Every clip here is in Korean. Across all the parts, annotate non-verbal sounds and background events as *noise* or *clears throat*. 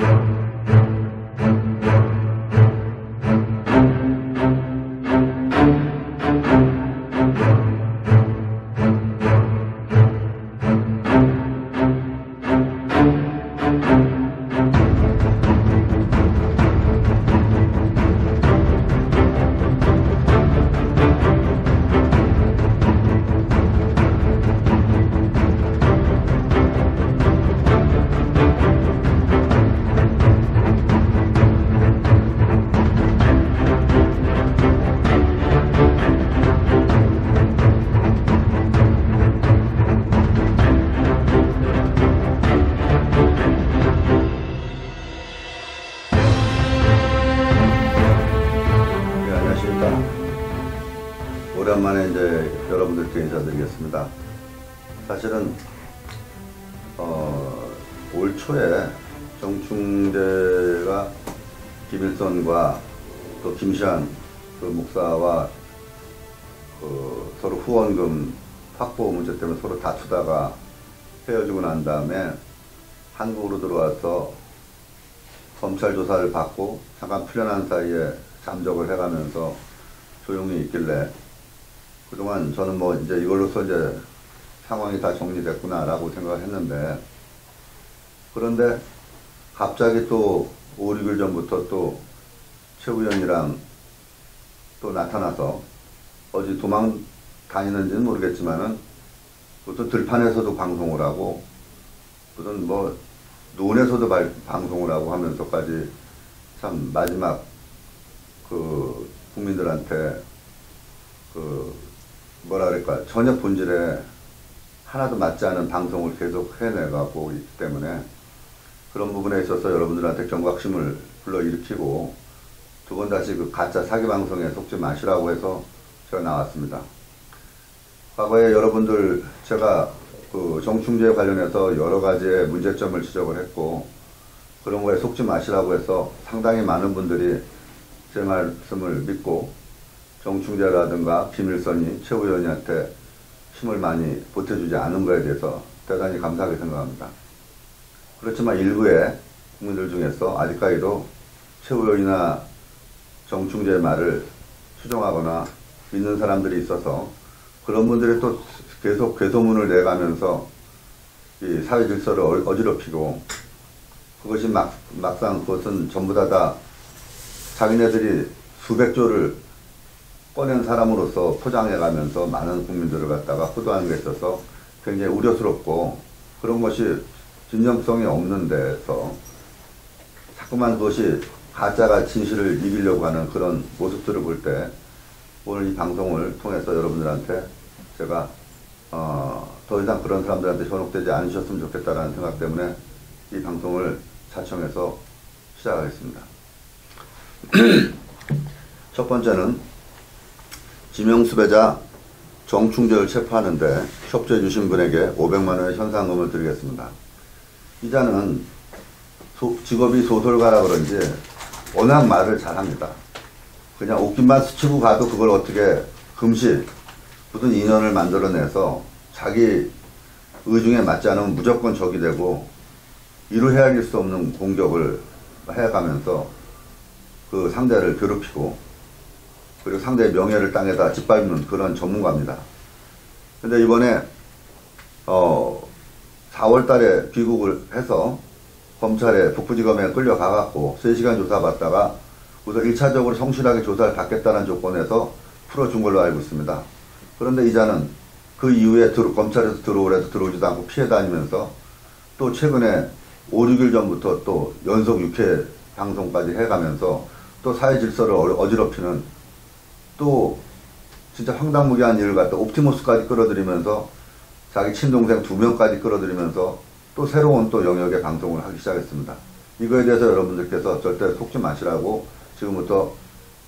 네, 서로 후원금 확보 문제 때문에 서로 다투다가 헤어지고 난 다음에 한국으로 들어와서 검찰 조사를 받고 잠깐 풀려난 사이에 잠적을 해가면서 조용히 있길래 그동안 저는 뭐 이제 이걸로서 이제 상황이 다 정리됐구나라고 생각을 했는데 그런데 갑자기 또 5, 6일 전부터 또 최우현이랑 또 나타나서 어디 도망 다니는지는 모르겠지만은 또 들판에서도 방송을 하고 무슨 뭐 논에서도 발- 방송을 하고 하면서까지 참 마지막 그 국민들한테 그 뭐라 그럴까 전혀 본질에 하나도 맞지 않은 방송을 계속 해내가고 있기 때문에 그런 부분에 있어서 여러분들한테 경각심을 불러일으키고 두 번 다시 그 가짜 사기 방송에 속지 마시라고 해서 제가 나왔습니다. 과거에 여러분들 제가 그 정충제 관련해서 여러 가지의 문제점을 지적을 했고 그런 거에 속지 마시라고 해서 상당히 많은 분들이 제 말씀을 믿고 정충재라든가 김일선이 최 의원님한테 힘을 많이 보태주지 않은 거에 대해서 대단히 감사하게 생각합니다. 그렇지만 일부의 국민들 중에서 아직까지도 최 의원이나 정충재의 말을 수정하거나 믿는 사람들이 있어서 그런 분들이 또 계속 괴소문을 내가면서 이 사회 질서를 어- 어지럽히고 그것이 막, 막상 그것은 전부 다, 다 자기네들이 수백 조를 꺼낸 사람으로서 포장해가면서 많은 국민들을 갖다가 호도하는 게 있어서 굉장히 우려스럽고 그런 것이 진정성이 없는 데서 자꾸만 그것이 가짜가 진실을 이기려고 하는 그런 모습들을 볼 때 오늘 이 방송을 통해서 여러분들한테 제가 어, 더 이상 그런 사람들한테 현혹되지 않으셨으면 좋겠다라는 생각 때문에 이 방송을 자청해서 시작하겠습니다. *clears throat* 첫 번째는 지명수배자 정충재를 체포하는데 협조해 주신 분에게 500만 원의 현상금을 드리겠습니다. 이자는 소- 직업이 소설가라 그런지 워낙 말을 잘합니다. 그냥 옷깃만 스치고 가도 그걸 어떻게 금시 무슨 인연을 만들어내서 자기 의중에 맞지 않으면 무조건 적이 되고 이루 헤아릴 수 없는 공격을 해가면서 그 상대를 괴롭히고 그리고 상대의 명예를 땅에다 짓밟는 그런 전문가입니다. 근데 이번에 어 4월 달에 귀국을 해서 검찰에 북부지검에 끌려가갖고 3시간 조사받다가 우선 1차적으로 성실하게 조사를 받겠다는 조건에서 풀어준 걸로 알고 있습니다. 그런데 이 자는 그 이후에 들어, 검찰에서 들어오래도 들어오지도 않고 피해 다니면서 또 최근에 5, 6일 전부터 또 연속 6회 방송까지 해가면서 또 사회 질서를 어- 어지럽히는 또 진짜 황당무계한 일을 갖다 옵티머스까지 끌어들이면서 자기 친동생 두 명까지 끌어들이면서 또 새로운 또 영역의 방송을 하기 시작했습니다. 이거에 대해서 여러분들께서 절대 속지 마시라고 지금부터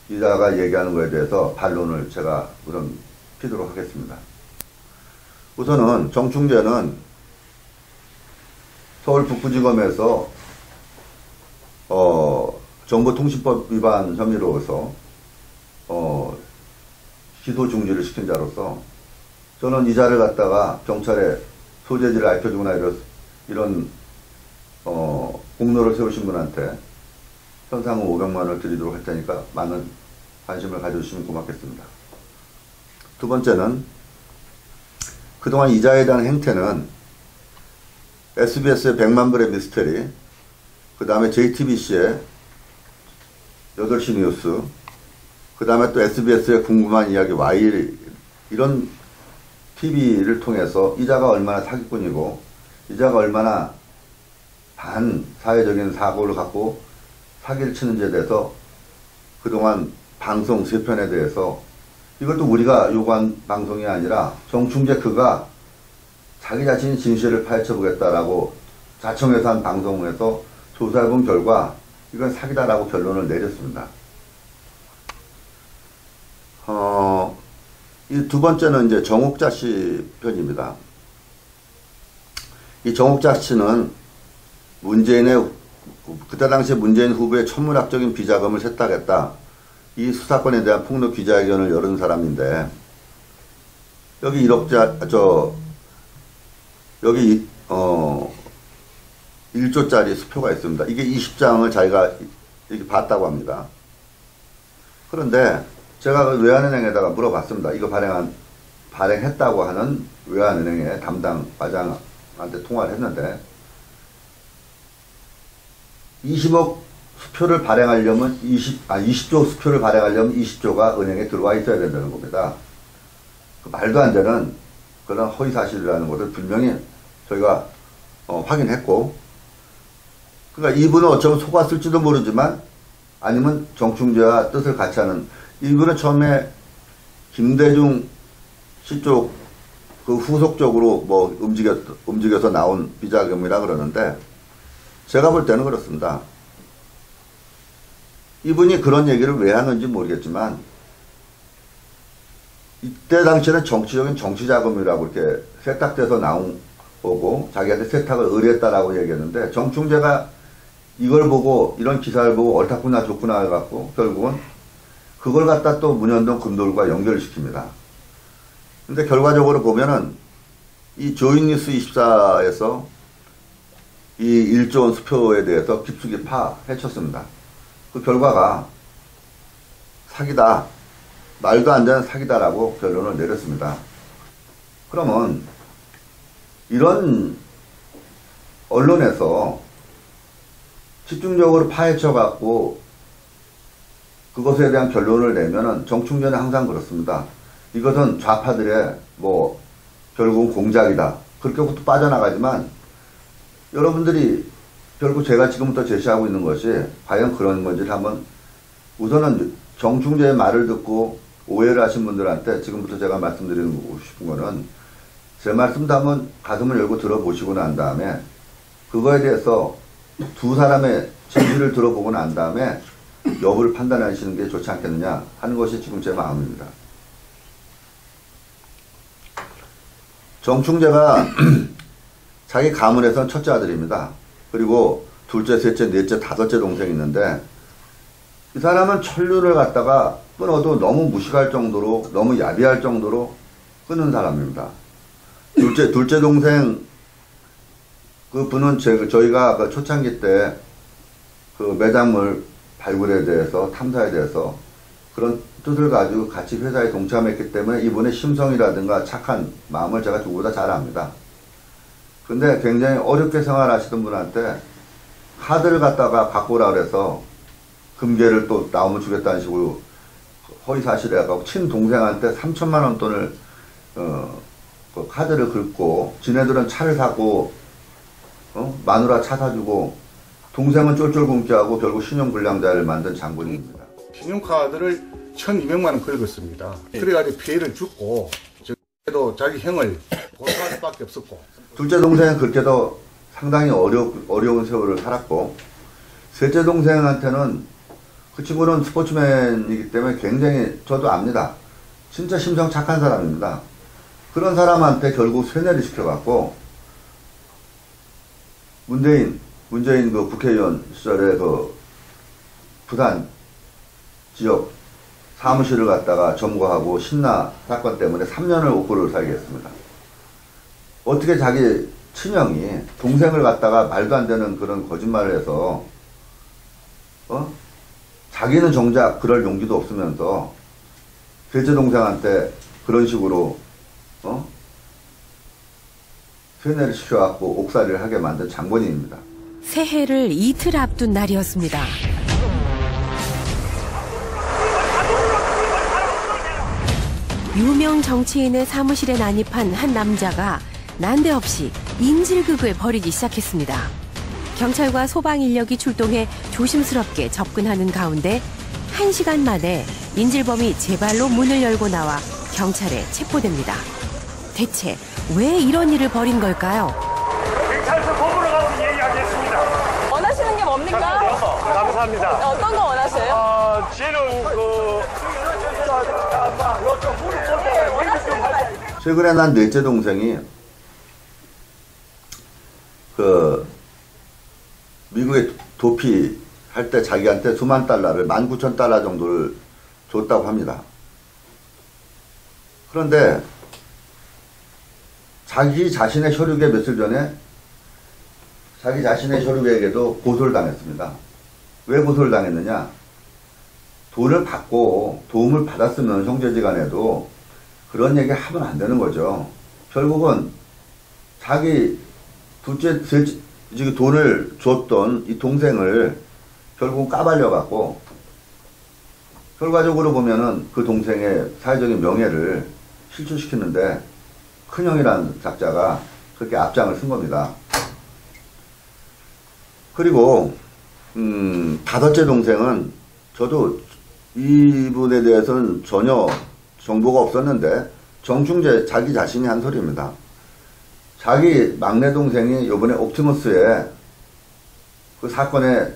이자가 얘기하는 거에 대해서 반론을 제가 우선 피도록 하겠습니다. 우선은 정충재는 서울 북부지검에서 어, 정보통신법 위반 혐의로서 어, 기소 중지를 시킨 자로서 저는 이 자를 갖다가 경찰에 소재지를 알려주거나 이런, 이런 어, 공로를 세우신 분한테 현상금 500만 원을 드리도록 할 테니까 많은 관심을 가져주시면 고맙겠습니다. 두 번째는 그동안 이자에 대한 행태는 SBS의 100만 불의 미스테리, 그 다음에 JTBC의 8시 뉴스, 그 다음에 또 SBS의 궁금한 이야기 Y 이런 TV를 통해서 이자가 얼마나 사기꾼이고 이자가 얼마나 반사회적인 사고를 갖고 사기를 치는지에 대해서 그동안 방송 세 편에 대해서 이것도 우리가 요구한 방송이 아니라 정충재 그가 자기 자신이 진실을 파헤쳐 보겠다라고 자청해서 한 방송에서 조사해본 결과 이건 사기다라고 결론을 내렸습니다. 어, 이 두 번째는 이제 정옥자 씨 편입니다. 이 정옥자 씨는 문재인의 그때 당시 문재인 후보의 천문학적인 비자금을 세탁했다. 이 수사권에 대한 폭로 기자회견을 열은 사람인데 여기 1억자 저 여기 어 1조짜리 수표가 있습니다. 이게 20장을 자기가 이렇게 봤다고 합니다. 그런데 제가 그 외환은행에다가 물어봤습니다. 이거 발행한 발행했다고 하는 외환은행의 담당 과장한테 통화를 했는데 20억 수표를 발행하려면 20, 아, 20조 수표를 발행하려면 20조가 은행에 들어와 있어야 된다는 겁니다. 그 말도 안 되는 그런 허위 사실이라는 것을 분명히 저희가 어, 확인했고, 그러니까 이분은 어쩌면 속았을지도 모르지만 아니면 정충재와 뜻을 같이 하는 이분은 처음에 김대중 씨 쪽 그 후속적으로 뭐 움직여, 움직여서 나온 비자금이라 그러는데 제가 볼 때는 그렇습니다. 이분이 그런 얘기를 왜 하는지 모르겠지만 이때 당시에는 정치적인 정치 자금이라고 이렇게 세탁돼서 나온 거고 자기한테 세탁을 의뢰했다라고 얘기했는데 정충재가 이걸 보고 이런 기사를 보고 옳다구나 좋구나 해갖고 결국은 그걸 갖다 또 문현동 금돌과 연결시킵니다. 근데 결과적으로 보면은 이 조인뉴스 24에서 이 1조 원 수표에 대해서 깊숙이 파헤쳤습니다. 그 결과가 사기다. 말도 안 되는 사기다라고 결론을 내렸습니다. 그러면 이런 언론에서 집중적으로 파헤쳐 갖고 그것에 대한 결론을 내면은 정충전은 항상 그렇습니다. 이것은 좌파들의 뭐 결국은 공작이다. 그렇게부터 빠져나가지만 여러분들이 결국 제가 지금부터 제시하고 있는 것이 과연 그런 건지를 한번 우선은 정충재의 말을 듣고 오해를 하신 분들한테 지금부터 제가 말씀드리고 싶은 거는 제 말씀도 한번 가슴을 열고 들어보시고 난 다음에 그거에 대해서 두 사람의 진실을 들어보고 난 다음에 여부를 판단하시는 게 좋지 않겠느냐 하는 것이 지금 제 마음입니다. 정충재가 *clears throat* 자기 가문에선 첫째 아들입니다. 그리고 둘째, 셋째, 넷째, 다섯째 동생이 있는데 이 사람은 천륜을 갖다가 끊어도 너무 무식할 정도로 너무 야비할 정도로 끊는 사람입니다. 둘째, 둘째 동생 그 분은 제, 저희가 그 초창기 때 그 매장물 발굴에 대해서 탐사에 대해서 그런 뜻을 가지고 같이 회사에 동참했기 때문에 이분의 심성이라든가 착한 마음을 제가 누구보다 잘 압니다. 근데 굉장히 어렵게 생활하시던 분한테 카드를 갖다가 갖고 오라 그래서 금괴를 또 나오면 주겠다는 식으로 허위 사실에 갖고 친동생한테 3천만 원 돈을 어, 그 카드를 긁고 지네들은 차를 사고 어? 마누라 차 사주고 동생은 쫄쫄 굶기하고 결국 신용불량자를 만든 장군입니다. 신용카드를 1200만 원 긁었습니다. 그래가지고 피해를 줬고 저도 자기 형을 고소할 *laughs* 수밖에 없었고 둘째 동생은 그렇게도 상당히 어려, 어려운 세월을 살았고 셋째 동생한테는 그 친구는 스포츠맨이기 때문에 굉장히 저도 압니다. 진짜 심성 착한 사람입니다. 그런 사람한테 결국 세뇌를 시켜갖고 문재인 문재인 그 국회의원 시절에 그 부산 지역 사무실을 갖다가 점거하고 신나 사건 때문에 3년을 옥고를 살게 했습니다. 어떻게 자기 친형이 동생을 갖다가 말도 안 되는 그런 거짓말을 해서 어? 자기는 정작 그럴 용기도 없으면서 셋째 동생한테 그런 식으로 어? 세뇌를 시켜갖고 옥살이를 하게 만든 장본인입니다. 새해를 이틀 앞둔 날이었습니다. 유명 정치인의 사무실에 난입한 한 남자가 난데없이 인질극을 벌이기 시작했습니다. 경찰과 소방 인력이 출동해 조심스럽게 접근하는 가운데 한시간 만에 인질범이 제 발로 문을 열고 나와 경찰에 체포됩니다. 대체 왜 이런 일을 벌인 걸까요? 경찰서 법으로 가서 얘기하겠습니다. 원하시는 게 뭡니까? 감사합니다. 어떤 거 원하세요? 아, 저는 그 최근에 난 넷째 동생이 그 미국에 도피 할 때 자기한테 수만 달러를 만 구천 달러 정도를 줬다고 합니다. 그런데 자기 자신의 혈육에 며칠 전에 자기 자신의 혈육에게도 고소를 당했습니다. 왜 고소를 당했느냐? 돈을 받고 도움을 받았으면 형제지간에도 그런 얘기 하면 안 되는 거죠. 결국은 자기 둘째, 지금 돈을 줬던 이 동생을 결국 까발려 갖고 결과적으로 보면은 그 동생의 사회적인 명예를 실추시키는데 큰형이라는 작자가 그렇게 앞장을 쓴 겁니다. 그리고 음, 다섯째 동생은 저도 이분에 대해서는 전혀 정보가 없었는데 정충재 자기 자신이 한 소리입니다. 자기 막내 동생이 요번에 옵티머스에 그 사건에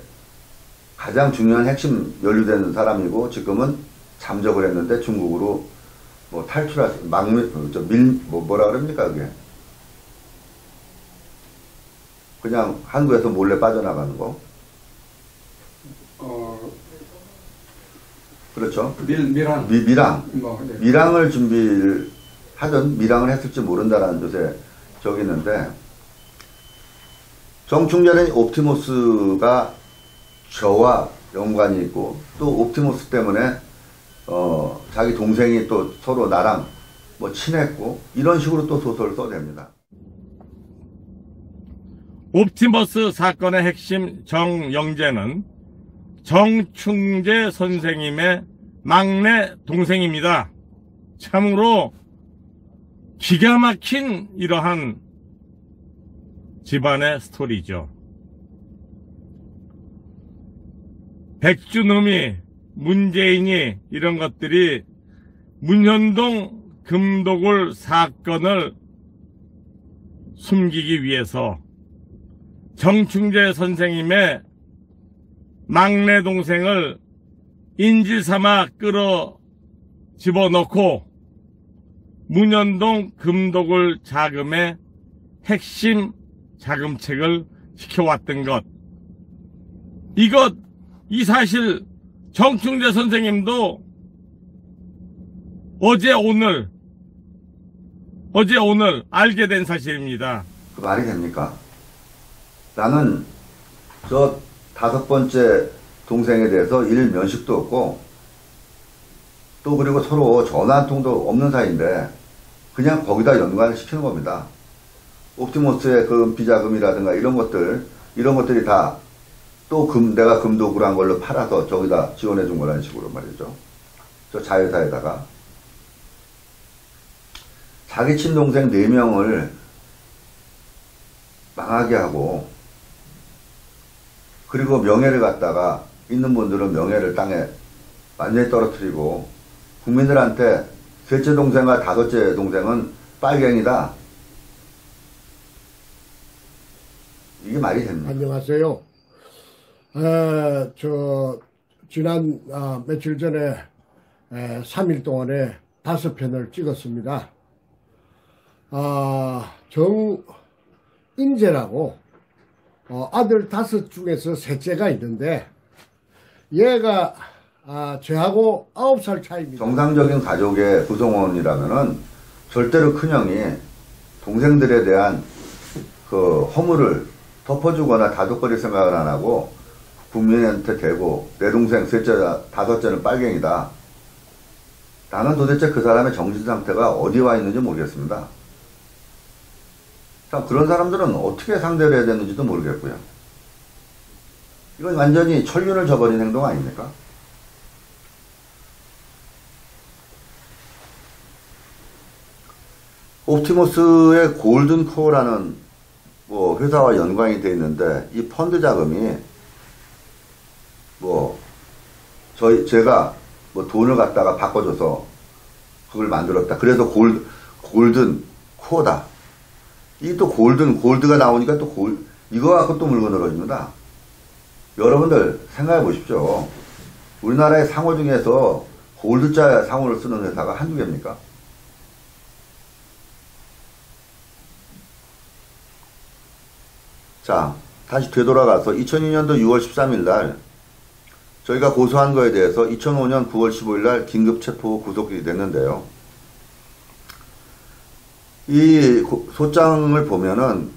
가장 중요한 핵심 연루된 사람이고 지금은 잠적을 했는데 중국으로 뭐 탈출할 막밀 저밀뭐 뭐라 그럽니까 그게 그냥 한국에서 몰래 빠져나가는 거 어, 그렇죠 밀, 밀한. 미, 미랑 뭐, 네. 밀항을 준비를 하든 밀항을 했을지 모른다라는 요새 저기 있는데 정충전의 옵티모스가 저와 연관이 있고 또 옵티모스 때문에 어 자기 동생이 또 서로 나랑 뭐 친했고 이런 식으로 또 소설을 써냅니다. 옵티머스 사건의 핵심 정영재는 정충재 선생님의 막내 동생입니다. 참으로 기가 막힌 이러한 집안의 스토리죠. 백준음이, 문재인이 이런 것들이 문현동 금도굴 사건을 숨기기 위해서 정충재 선생님의 막내 동생을 인질 삼아 끌어 집어넣고 문현동 금독을 자금의 핵심 자금책을 시켜왔던 것. 이것, 이 사실 정충재 선생님도 어제 오늘, 어제 오늘 알게 된 사실입니다. 그 말이 됩니까? 나는 저 다섯 번째 동생에 대해서 일 면식도 없고 또 그리고 서로 전화 한 통도 없는 사이인데 그냥 거기다 연관을 시키는 겁니다. 옵티머스의 그 비자금이라든가 이런 것들 이런 것들이 다 또 금 내가 금도구로 한 걸로 팔아서 저기다 지원해 준 거라는 식으로 말이죠. 저 자회사에다가 자기 친동생 네명을 망하게 하고 그리고 명예를 갖다가 있는 분들은 명예를 땅에 완전히 떨어뜨리고 국민들한테 셋째 동생과 다섯째 동생은 빨갱이다. 이게 말이 됩니까? 안녕하세요. 에, 저, 지난, 아, 며칠 전에, 에, 3일 동안에 다섯 편을 찍었습니다. 아, 정인재라고, 어, 아들 다섯 중에서 셋째가 있는데, 얘가, 아, 저하고 아홉 살 차이입니다. 정상적인 가족의 구성원이라면은 절대로 큰형이 동생들에 대한 그그 허물을 덮어주거나 다독거릴 생각을 안 하고 국민한테 대고 내 동생 셋째 다섯째는 빨갱이다. 나는 도대체 그 사람의 정신 상태가 어디 와 있는지 모르겠습니다. 참 그런 사람들은 어떻게 상대를 해야 되는지도 모르겠고요. 이건 완전히 천륜을 저버린 행동 아닙니까? 옵티머스의 골든 코어라는 뭐 회사와 연관이 돼 있는데 이 펀드 자금이 뭐 저희 제가 뭐 돈을 갖다가 바꿔줘서 그걸 만들었다. 그래서 골 골든 코어다. 이 또 골든 골드가 나오니까 또 골 이거 갖고 또 물고 늘어집니다. 여러분들 생각해 보십시오. 우리나라의 상호 중에서 골드자 상호를 쓰는 회사가 한두 개입니까? 자, 다시 되돌아가서 2002년도 6월 13일 날 저희가 고소한 거에 대해서 2005년 9월 15일 날 긴급 체포 구속이 됐는데요. 이 고- 소장을 보면은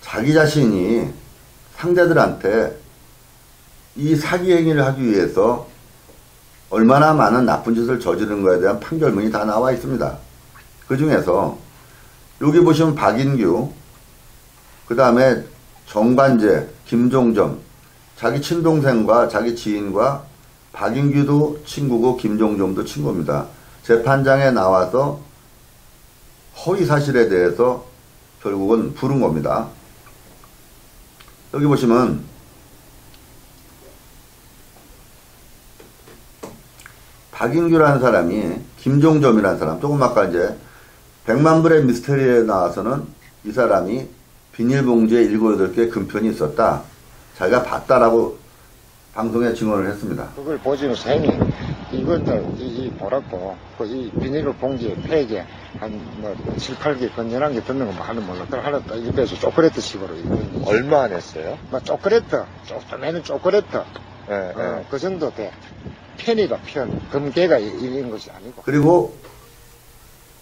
자기 자신이 상대들한테 이 사기 행위를 하기 위해서 얼마나 많은 나쁜 짓을 저지른 거에 대한 판결문이 다 나와 있습니다. 그 중에서 여기 보시면 박인규, 그 다음에 정관재, 김종점, 자기 친동생과 자기 지인과 박인규도 친구고 김종점도 친구입니다. 재판장에 나와서 허위 사실에 대해서 결국은 부른 겁니다. 여기 보시면 박인규라는 사람이 김종점이라는 사람 조금 아까 이제 백만불의 미스테리에 나와서는 이 사람이 비닐봉지에 일곱 여덟 개 금편이 있었다. 자기가 봤다라고 방송에 증언을 했습니다. 그걸 보시는 셈이 이것도 이, 이 보라고 그 이 비닐 봉지에 폐기에 한뭐 7, 8개 건전한 게 듣는 거 하는 몰라 그걸 하나 딱 입에서 초콜릿 식으로 얼마 안 했어요? 뭐 초콜릿 조그매는 초콜릿 예, 어, 예. 그 정도 돼 편이가 편 금괴가 이- 이런 것이 아니고 그리고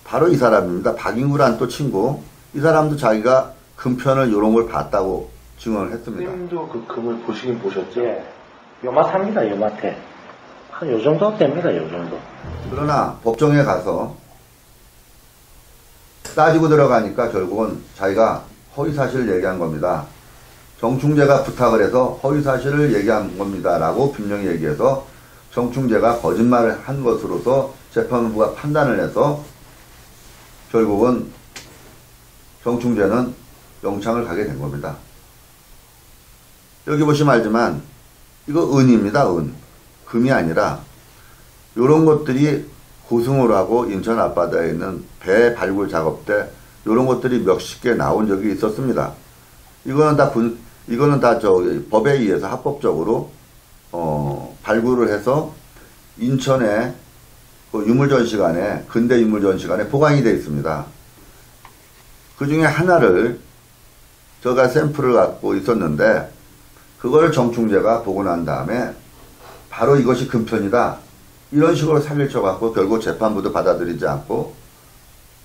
바로 이 사람입니다. 박인구란 또 친구. 이 사람도 자기가 금편을 이런 걸 봤다고 증언을 했습니다. 님도 그 금을 보시긴 보셨죠? 예. 요맛합니다, 요맛해. 한요 정도 됩니다, 요 정도. 그러나 법정에 가서 따지고 들어가니까 결국은 자기가 허위사실을 얘기한 겁니다. 정충재가 부탁을 해서 허위사실을 얘기한 겁니다. 라고 분명히 얘기해서 정충재가 거짓말을 한 것으로서 재판부가 판단을 해서 결국은 정충재는 영창을 가게 된 겁니다. 여기 보시면 알지만 이거 은입니다. 은. 금이 아니라 요런 것들이 고승을 하고 인천 앞바다에 있는 배 발굴 작업 때 요런 것들이 몇십 개 나온 적이 있었습니다. 이거는 다 분, 이거는 다 저 법에 의해서 합법적으로 어, 발굴을 해서 인천에 그 유물 전시관에 근대 유물 전시관에 보관이 되어 있습니다. 그 중에 하나를 제가 샘플을 갖고 있었는데 그걸 정충재가 보고 난 다음에 바로 이것이 금편이다. 이런 식으로 사기를 쳐갖고 결국 재판부도 받아들이지 않고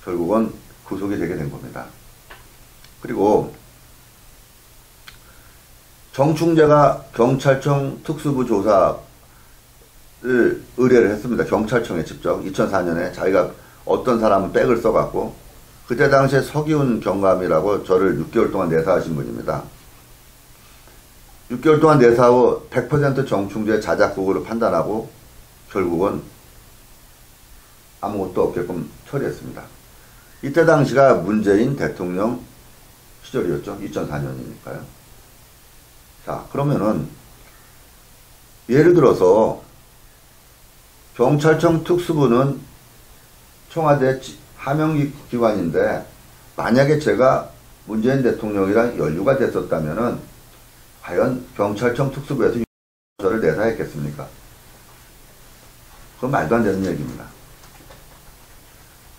결국은 구속이 되게 된 겁니다. 그리고 정충재가 경찰청 특수부 조사를 의뢰를 했습니다. 경찰청에 직접 2004년에 자기가 어떤 사람은 백을 써갖고 그때 당시에 서기훈 경감이라고 저를 6개월 동안 내사하신 분입니다. 6개월 동안 내사 후 100% 정충재 자작극으로 판단하고 결국은 아무것도 없게끔 처리했습니다. 이때 당시가 문재인 대통령 시절이었죠. 2004년이니까요. 자, 그러면은 예를 들어서 경찰청 특수부는 청와대 지- 하명기관인데 만약에 제가 문재인 대통령이랑 연루가 됐었다면은 과연 경찰청 특수부에서 저를 내사했겠습니까? 그건 말도 안 되는 얘기입니다.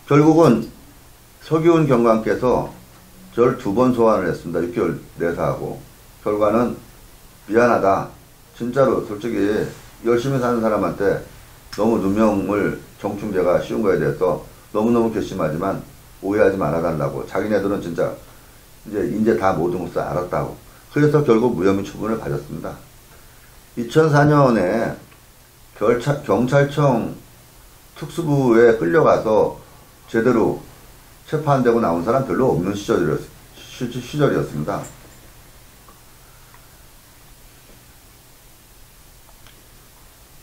결국은 서기훈 경관께서 저를 두 번 소환을 했습니다. 6개월 내사하고. 결과는 미안하다. 진짜로 솔직히 열심히 사는 사람한테 너무 누명을 정충제가 씌운 거에 대해서 너무너무 괘씸하지만 오해하지 말아달라고. 자기네들은 진짜 이제 이제 다 모든 것을 알았다고. 그래서 결국 무혐의 처분을 받았습니다. 2004년에 결차, 경찰청 특수부에 끌려가서 제대로 재판되고 나온 사람 별로 없는 시절이었, 시, 시절이었습니다.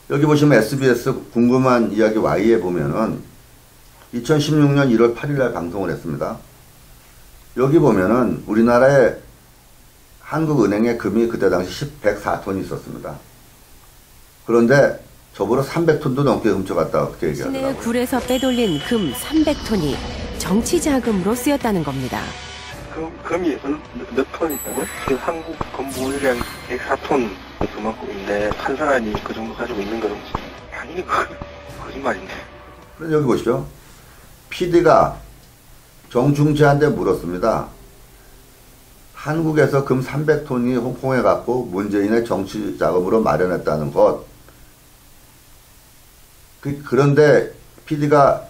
여기 보시면 SBS 궁금한 이야기 Y에 보면은 2016년 1월 8일 날 방송을 했습니다. 여기 보면은 우리나라의 한국은행의 금이 그때 당시 104톤이 있었습니다. 그런데 저보로 300톤도 넘게 훔쳐갔다 그렇게 시내 얘기하더라고요. 굴에서 빼돌린 금 300톤이 정치 자금으로 쓰였다는 겁니다. 금, 금이 몇, 몇 톤이냐고요? 지금 한국 건물량 104톤 그만큼인데 한 사람이 그 정도 가지고 있는 거는 당연히 그, 거짓말인데. 그럼 여기 보시죠. PD가 정중재한테 물었습니다. 한국에서 금 300톤이 홍콩에 갔고 문재인의 정치 자금으로 마련했다는 것. 그, 그런데 PD가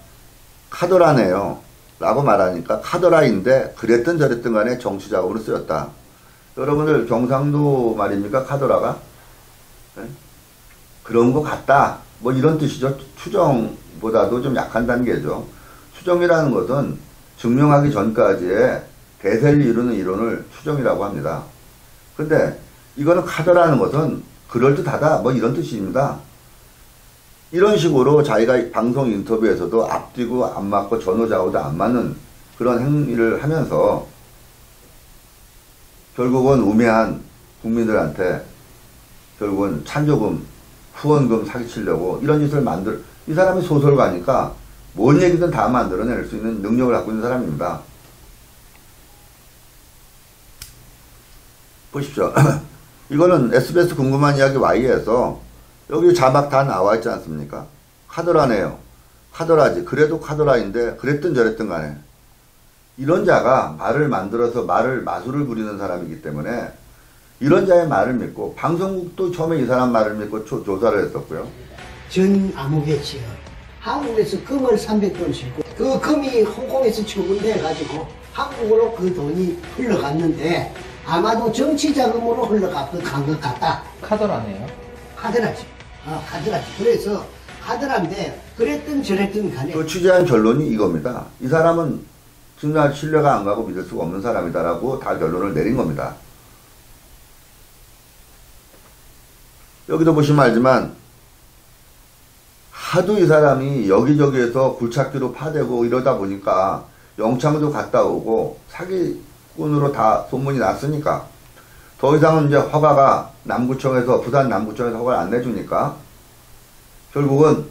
카더라네요. 라고 말하니까 카더라인데 그랬든 저랬든 간에 정치 자금으로 쓰였다. 여러분들 경상도 말입니까? 카더라가? 네? 그런 것 같다. 뭐 이런 뜻이죠. 추정보다도 좀 약한 단계죠. 추정이라는 것은 증명하기 전까지의 대세를 이루는 이론을 추정이라고 합니다. 근데 이거는 카더라는 것은 그럴듯하다. 뭐 이런 뜻입니다. 이런 식으로 자기가 방송 인터뷰에서도 앞뒤고 안 맞고 전후좌우도 안 맞는 그런 행위를 하면서 결국은 우매한 국민들한테 결국은 찬조금, 후원금 사기치려고 이런 짓을 만들, 이 사람이 소설가니까 뭔 얘기든 다 만들어낼 수 있는 능력을 갖고 있는 사람입니다. 보십시오. *clears throat* 이거는 SBS 궁금한 이야기 Y에서 여기 자막 다 나와 있지 않습니까? 카더라네요. 카더라지. 그래도 카더라인데 그랬든 저랬든 간에 이런 자가 말을 만들어서 말을 마술을 부리는 사람이기 때문에 이런 자의 말을 믿고 방송국도 처음에 이 사람 말을 믿고 조, 조사를 했었고요. 전 암흑의 요 한국에서 금을 300돈 싣고 그 금이 홍콩에서 처분돼가지고 한국으로 그 돈이 흘러갔는데 아마도 정치 자금으로 흘러간 것 같다. 카더라네요. 카드라지. 아, 카드라지. 그래서 카드라인데 그랬든 저랬든 간에 그 취재한 결론이 이겁니다. 이 사람은 정말 신뢰가 안 가고 믿을 수가 없는 사람이다라고 다 결론을 내린 겁니다. 여기도 보시면 알지만 하도 이 사람이 여기저기에서 굴착기로 파대고 이러다 보니까 영창도 갔다 오고 사기꾼으로 다 소문이 났으니까 더 이상은 이제 허가가 남구청에서 부산 남구청에서 허가를 안 내주니까 결국은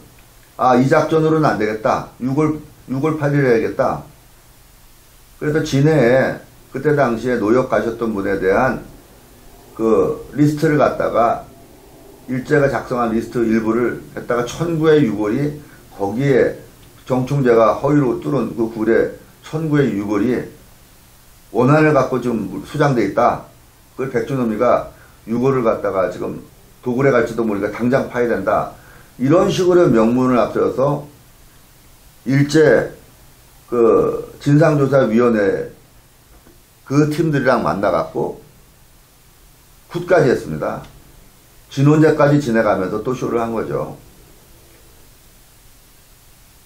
아 이 작전으로는 안 되겠다. 6월 6월 8일에 해야겠다. 그래서 진해에 그때 당시에 노역 가셨던 분에 대한 그 리스트를 갖다가 일제가 작성한 리스트 일부를 했다가 천구의 유골이 거기에 정충제가 허위로 뚫은 그 굴에 천구의 유골이 원한을 갖고 지금 수장돼 있다. 그걸 백준호미가 유골을 갖다가 지금 도굴에 갈지도 모르니까 당장 파야 된다. 이런 식으로 명문을 앞세워서 일제 그 진상조사위원회 그 팀들이랑 만나갖고 굿까지 했습니다. 진혼제까지 지내가면서 또 쇼를 한 거죠.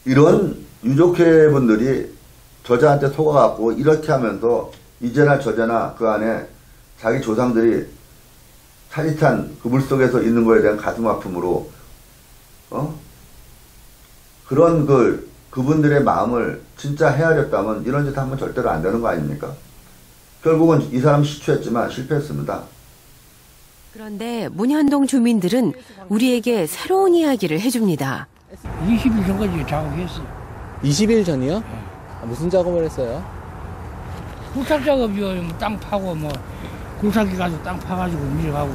이런 유족회 분들이 저자한테 속아갖고 이렇게 하면서 이제나 저제나 그 안에 자기 조상들이 차릿한 그 물 속에서 있는 거에 대한 가슴 아픔으로 어? 그런 그 그분들의 마음을 진짜 헤아렸다면 이런 짓 하면 절대로 안 되는 거 아닙니까? 결국은 이 사람 시추했지만 실패했습니다. 그런데 문현동 주민들은 우리에게 새로운 이야기를 해줍니다. 20일 전까지 작업했어. 20일 전이요? 아, 무슨 작업을 했어요? 굴착 작업이요. 뭐땅 파고 뭐 굴착기 가지고 땅 파가지고 밀어가고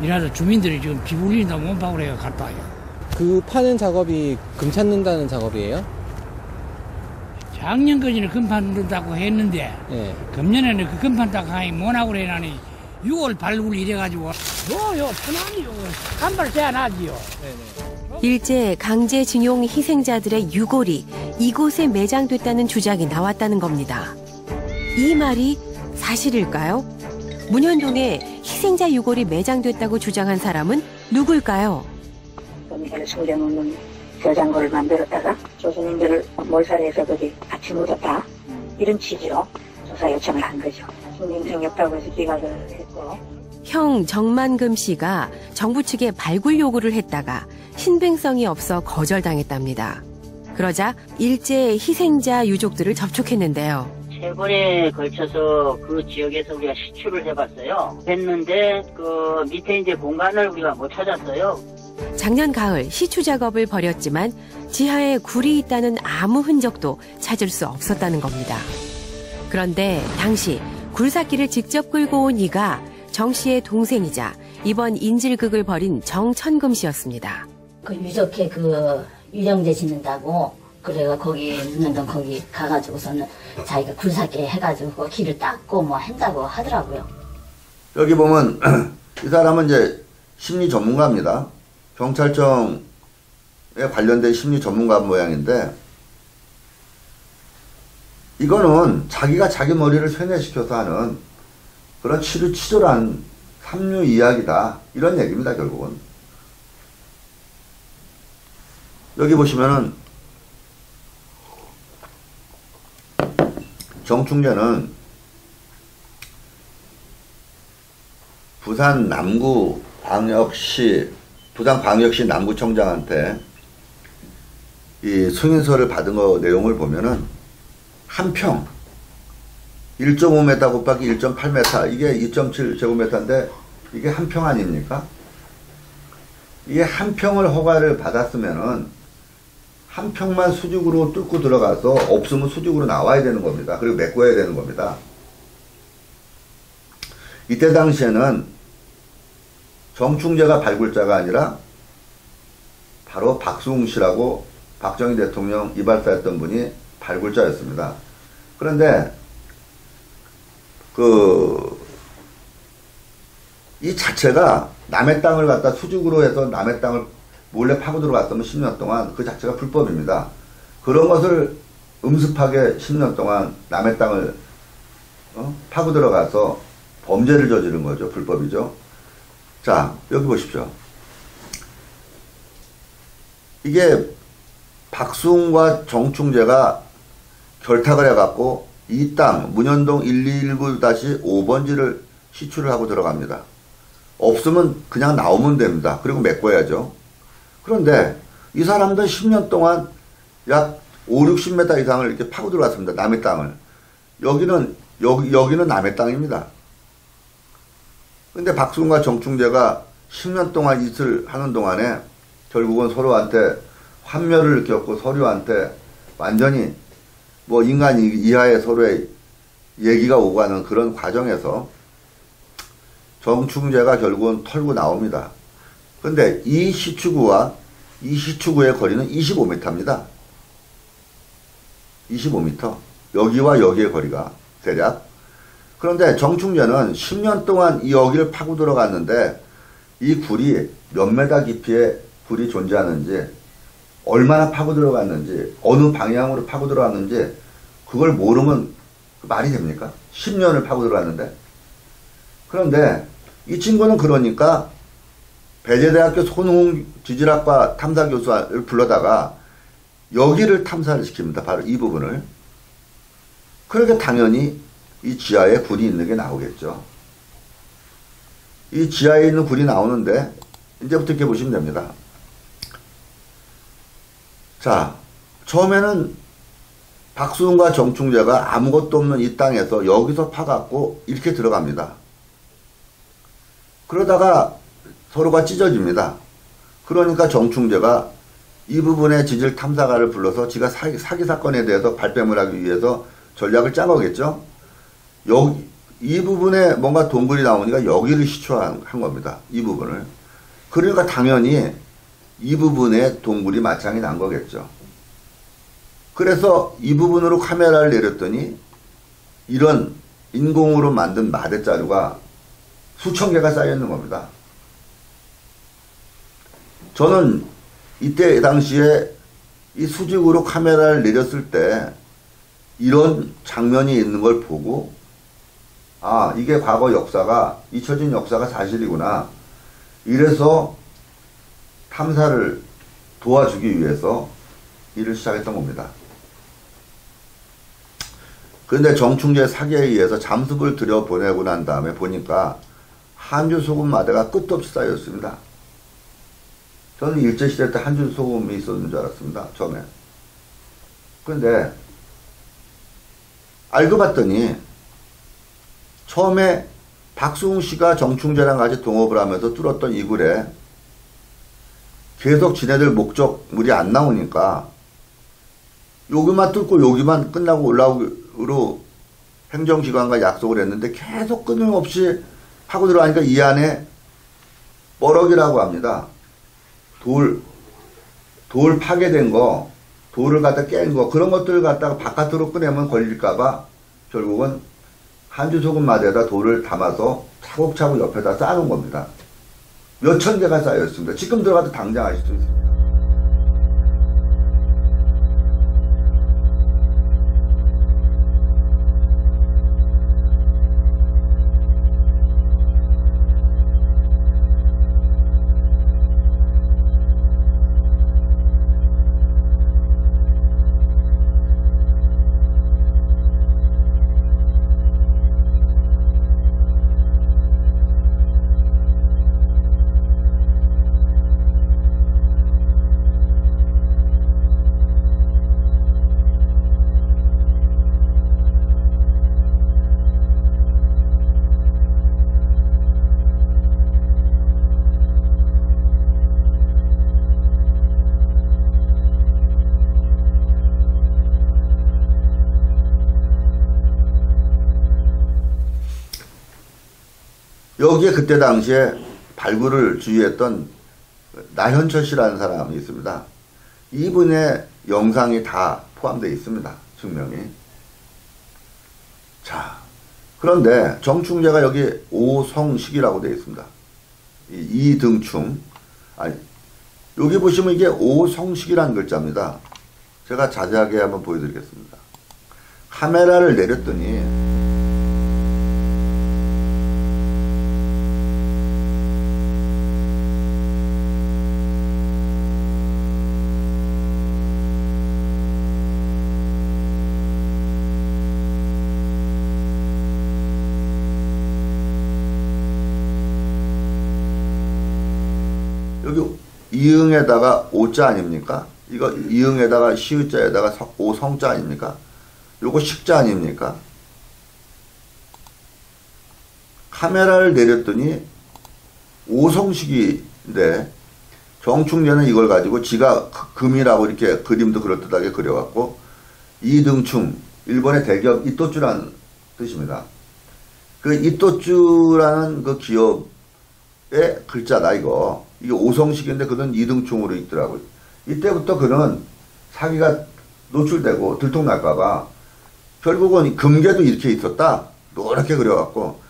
이래서 주민들이 지금 비 울린다 못 파고 그래가 갔다 와요. 그 파는 작업이 금 찾는다는 작업이에요? 작년까지는 금판 든다고 했는데 네. 금년에는 그 금판 딱 하니 못하고 그래나니 6월 발굴 이래가지고 요요 편하니요 한발 제안하지요. 일제 강제징용 희생자들의 유골이 이곳에 매장됐다는 주장이 나왔다는 겁니다. 이 말이 사실일까요? 문현동에 희생자 유골이 매장됐다고 주장한 사람은 누굴까요? 숨겨놓는 저장고를 만들었다가 조선인들을 몰살해서 거기 같이 묻었다 이런 취지로 조사 요청을 한 거죠. 없다고 해서 기각을 했고 형 정만금 씨가 정부 측에 발굴 요구를 했다가 신빙성이 없어 거절당했답니다. 그러자 일제 희생자 유족들을 접촉했는데요. 세 번에 걸쳐서 그 지역에서 우리가 시추를 해봤어요. 했는데 그 밑에 이제 공간을 우리가 못 찾았어요. 작년 가을 시추 작업을 벌였지만 지하에 굴이 있다는 아무 흔적도 찾을 수 없었다는 겁니다. 그런데 당시 굴삭기를 직접 끌고 온 이가 정 씨의 동생이자 이번 인질극을 벌인 정천금 씨였습니다. 그 유적회 그 유령제 짓는다고 그래가 거기 문현동 거기 가가지고서는 자기가 굴삭기 해가지고 길을 닦고 뭐 한다고 하더라고요. 여기 보면 *clears throat* 이 사람은 이제 심리 전문가입니다. 경찰청에 관련된 심리 전문가 모양인데 이거는 자기가 자기 머리를 쇠뇌시켜서 하는 그런 치료 치졸한 삼류 이야기다. 이런 얘기입니다 결국은. 여기 보시면은 정충재는 부산 남구 광역시 부산 광역시 남구청장한테 이 승인서를 받은 거 내용을 보면은 한 평 1.5m 곱하기 1.8m 이게 2.7제곱미터인데 이게 한 평 아닙니까? 이게 한 평을 허가를 받았으면은 한 평만 수직으로 뚫고 들어가서 없으면 수직으로 나와야 되는 겁니다. 그리고 메꿔야 되는 겁니다. 이때 당시에는 정충재가 발굴자가 아니라 바로 박수웅 씨라고 박정희 대통령 이발사였던 분이 발굴자였습니다. 그런데 그 이 자체가 남의 땅을 갖다 수직으로 해서 남의 땅을 몰래 파고 들어갔으면 10년 동안 그 자체가 불법입니다. 그런 것을 음습하게 10년 동안 남의 땅을 어? 파고 들어가서 범죄를 저지른 거죠. 불법이죠. 자, 여기 보십시오. 이게 박수웅과 정충재가 결탁을 해갖고 이 땅 문현동 1219-5번지를 시추를 하고 들어갑니다. 없으면 그냥 나오면 됩니다. 그리고 메꿔야죠. 그런데 이 사람들 10년 동안 약 5, 60m 이상을 이렇게 파고 들어갔습니다. 남의 땅을. 여기는, 여기, 여기는 남의 땅입니다. 근데 박수근과 정충재가 10년 동안 이틀 하는 동안에 결국은 서로한테 환멸을 겪고 서로한테 완전히 뭐 인간 이하의 서로의 얘기가 오고 가는 그런 과정에서 정충재가 결국은 털고 나옵니다. 근데 이 시추구와 이 시추구의 거리는 25m입니다. 25m. 여기와 여기의 거리가 대략. 그런데 정충재는 10년 동안 이 여기를 파고 들어갔는데 이 굴이 몇 메다 깊이의 굴이 존재하는지 얼마나 파고 들어갔는지 어느 방향으로 파고 들어갔는지 그걸 모르면 말이 됩니까? 10년을 파고 들어갔는데 그런데 이 친구는 그러니까 배재대학교 손홍 지질학과 탐사 교수를 불러다가 여기를 탐사를 시킵니다. 바로 이 부분을. 그러니까 당연히 이 지하에 굴이 있는 게 나오겠죠. 이 지하에 있는 굴이 나오는데 이제부터 이렇게 보시면 됩니다. 자, 처음에는 박수훈과 정충재가 아무것도 없는 이 땅에서 여기서 파갖고 이렇게 들어갑니다. 그러다가 서로가 찢어집니다. 그러니까 정충재가 이 부분의 지질 탐사가를 불러서 지가 사기, 사기 사건에 대해서 발뺌을 하기 위해서 전략을 짠 거겠죠. 여기 이 부분에 뭔가 동굴이 나오니까 여기를 시추한 한 겁니다. 이 부분을. 그러니까 당연히 이 부분에 동굴이 마창이 난 거겠죠. 그래서 이 부분으로 카메라를 내렸더니 이런 인공으로 만든 마대 자루가 수천 개가 쌓여 있는 겁니다. 저는 이때 당시에 이 수직으로 카메라를 내렸을 때 이런 장면이 있는 걸 보고 아, 이게 과거 역사가, 잊혀진 역사가 사실이구나. 이래서 탐사를 도와주기 위해서 일을 시작했던 겁니다. 그런데 정충재 사기에 의해서 잠수를 들여보내고 난 다음에 보니까 한주 소금 마대가 끝도 없이 쌓였습니다. 저는 일제시대 때 한주 소금이 있었는 줄 알았습니다. 처음에. 그런데 알고 봤더니 처음에 박수웅 씨가 정충재랑 같이 동업을 하면서 뚫었던 이 굴에 계속 지네들 목적물이 안 나오니까 여기만 뚫고 여기만 끝나고 올라오기로 행정기관과 약속을 했는데 계속 끊임없이 하고 들어가니까 이 안에 뻐럭이라고 합니다. 돌, 돌 파괴된 거, 돌을 갖다 깬 거, 그런 것들을 갖다가 바깥으로 꺼내면 걸릴까봐 결국은 한주 소금 마대에다 돌을 담아서 차곡차곡 옆에다 쌓아놓은 겁니다. 몇 천 개가 쌓여 있습니다. 지금 들어가도 당장 알 수도 있습니다. 여기에 그때 당시에 발굴을 주의했던 나현철 씨라는 사람이 있습니다. 이분의 영상이 다 포함되어 있습니다. 증명이. 자, 그런데 정충재가 여기 오성식이라고 되어 있습니다. 이 이등충. 아니, 여기 보시면 이게 오성식이라는 글자입니다. 제가 자세하게 한번 보여드리겠습니다. 카메라를 내렸더니 여기 이응에다가 오자 아닙니까? 이거 이응에다가 시우자에다가 성- 오성자 아닙니까? 요거 식자 아닙니까? 카메라를 내렸더니 오성식인데 정충재는 이걸 가지고 지가 그- 금이라고 이렇게 그림도 그럴듯하게 그려갖고 이등충 일본의 대기업 이토쭈라는 뜻입니다. 그 이토쭈라는 그 기업의 글자다 이거 이게 오성식인데 그는 이등충으로 있더라고요. 이때부터 그는 사기가 노출되고 들통날까봐 결국은 금괴도 이렇게 있었다 노랗게 그려갖고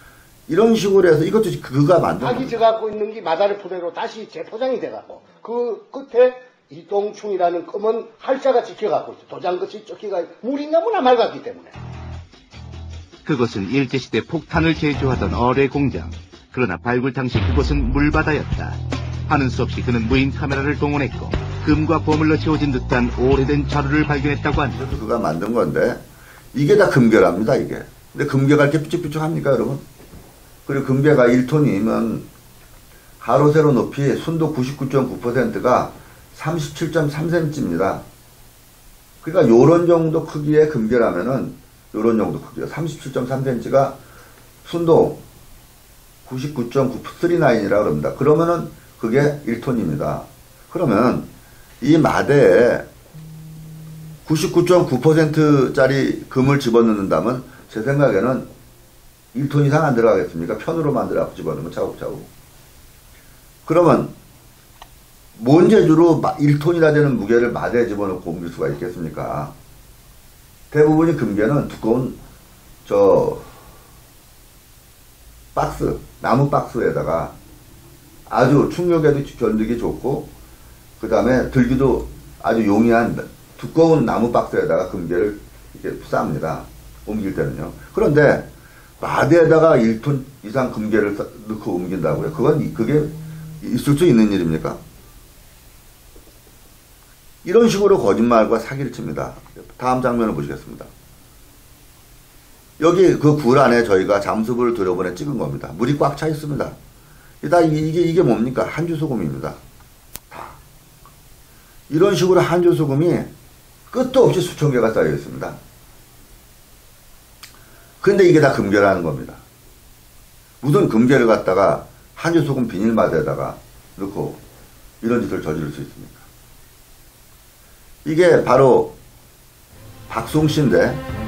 이런 식으로 해서 이것도 그가 만든 자기 겁니다. 저 갖고 있는 게 마다를 포대로 다시 재포장이 돼갖고 그 끝에 이동충이라는 검은 활자가 찍혀갖고 있어. 도장끝이 쫓기가 물이 너무나 맑았기 때문에. 그곳은 일제시대 폭탄을 제조하던 어뢰 공장. 그러나 발굴 당시 그곳은 물바다였다. 하는 수 없이 그는 무인 카메라를 동원했고 금과 보물로 채워진 듯한 오래된 자루를 발견했다고 한다. 그가 만든 건데 이게 다 금괴랍니다 이게. 근데 금괴가 이렇게 삐쭉삐쭉합니까 여러분? 그리고 금괴가 1톤이면 가로 세로 높이 순도 99.9%가 37.3cm입니다. 그러니까 요런 정도 크기의 금괴라면은 요런 정도 크기가 37.3cm가 순도 99.939이라 그럽니다. 그러면은 그게 1톤입니다. 그러면 이 마대에 99.9%짜리 금을 집어넣는다면 제 생각에는 1톤 이상 안 들어가겠습니까? 편으로 만들어 집어넣으면 차곡차곡. 그러면 뭔 재주로 1톤이나 되는 무게를 마대에 집어넣고 옮길 수가 있겠습니까? 대부분이 금괴는 두꺼운 저 박스, 나무 박스에다가 아주 충격에도 견디기 좋고 그 다음에 들기도 아주 용이한 두꺼운 나무 박스에다가 금괴를 이렇게 쌉니다. 옮길 때는요. 그런데 마대에다가 1톤 이상 금괴를 싸- 넣고 옮긴다고요? 그건, 이- 그게 있을 수 있는 일입니까? 이런 식으로 거짓말과 사기를 칩니다. 다음 장면을 보시겠습니다. 여기 그 굴 안에 저희가 잠수부를 들여보내 찍은 겁니다. 물이 꽉 차 있습니다. 다 이게, 이게 뭡니까? 한주 소금입니다. 다. 이런 식으로 한주 소금이 끝도 없이 수천 개가 쌓여 있습니다. 근데 이게 다 금괴라는 겁니다. 무슨 금괴를 갖다가 한주 소금 비닐마대에다가 넣고 이런 짓을 저지를 수 있습니까? 이게 바로 박송 씨인데